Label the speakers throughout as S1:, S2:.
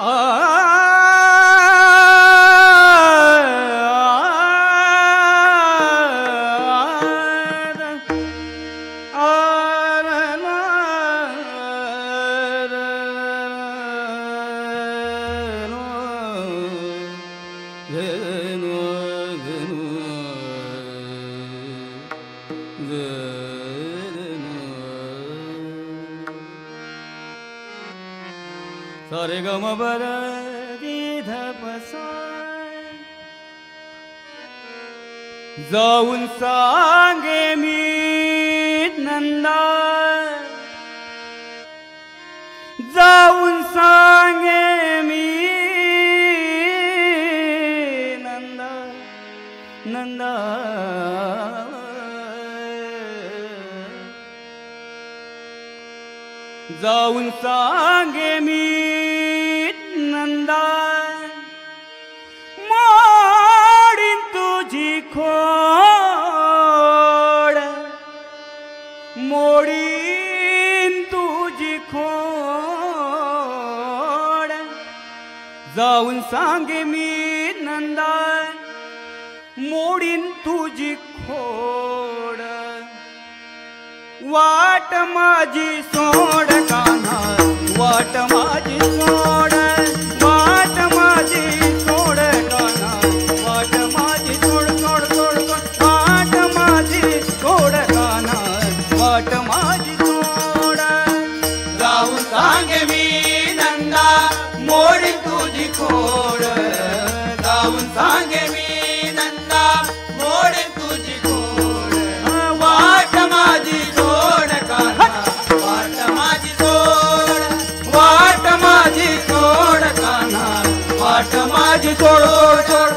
S1: ಆ सारे गम बर जाऊन सांगे मी नंदा जाऊन सांगे मी नंदा नंदा जाऊन सांगे मी जाऊन सांगे मी नंदा मोडीन तुझी खोड. वाट माझी सोड कान्हा वाट माझी सोड.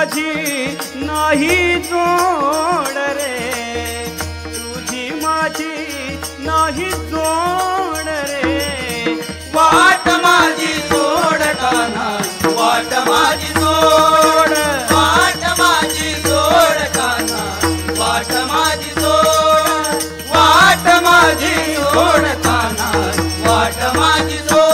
S1: माझी नाही जोड रे. तुझी माझी नाही जोड रे.
S2: वाट माझी जोड काना वाट माझी जोड. वाट माझी जोड काना वाट माझी जोड. वाट माझी जोड काना वाट माझी जोड.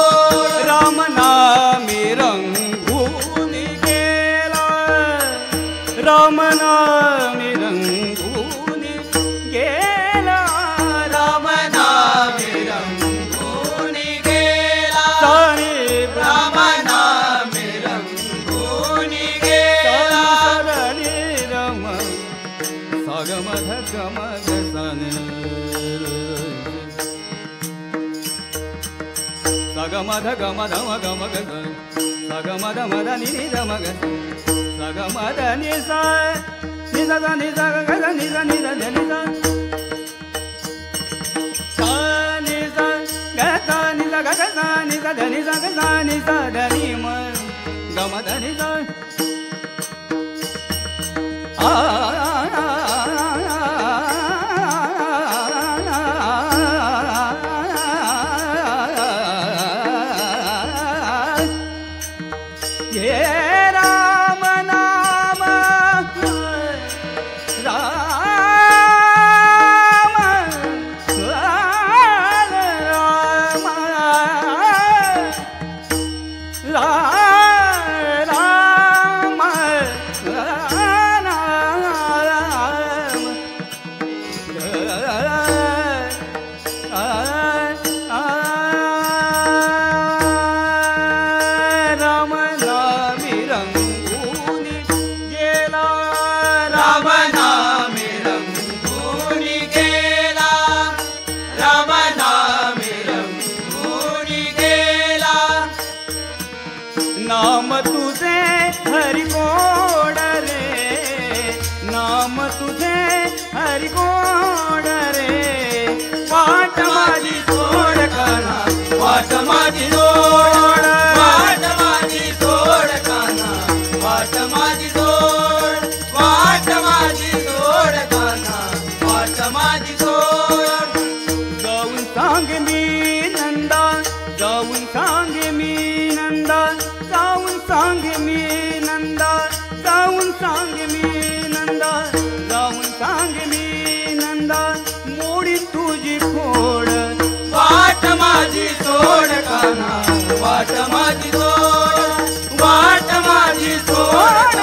S1: மகமத கமகசன சகமத கமத மகமகச சகமத மத நித மகச சகமத நிச நித நித கத நித நித நித ని సదని సగసాని సదని గమదని స ఆ मी नंदा जाऊन सांगे मी नंदा जाऊन सांगे मी नंदा जाऊन सांगे मी नंदा जाऊन सांगे मी नंदा मोडी तुझी फोड
S2: वाट माझी सोड काना वाट माझी सोड वाट माझी सोड